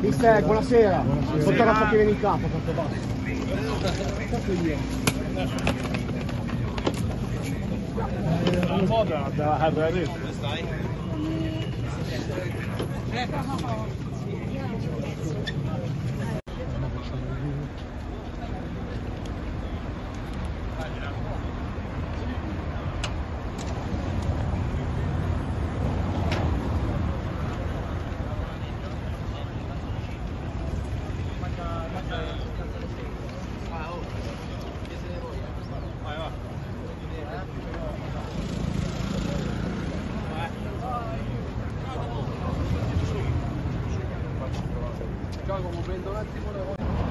Mister, buonasera. Fotografo che viene in capo, quanto basta. La moda da Harare. Giacomo, prendo un Chicago, momento